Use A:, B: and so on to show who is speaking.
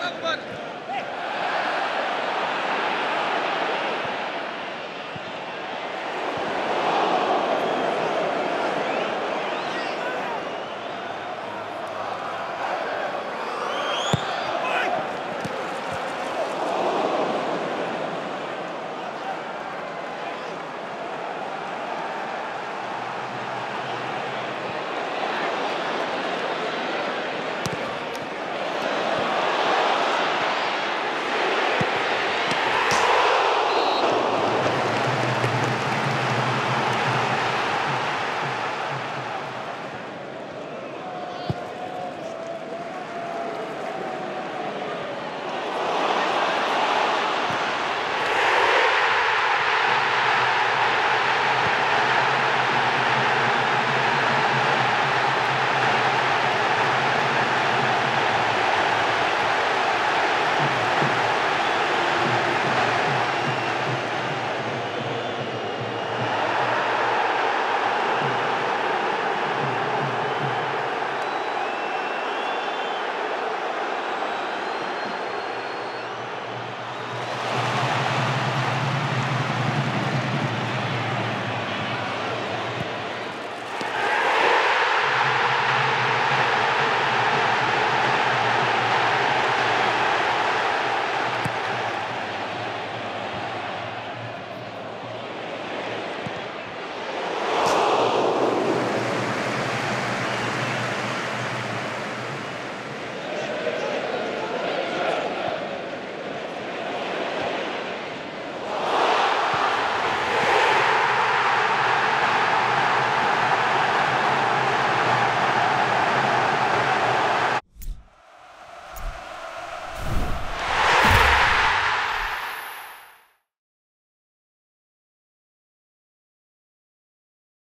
A: Akbar.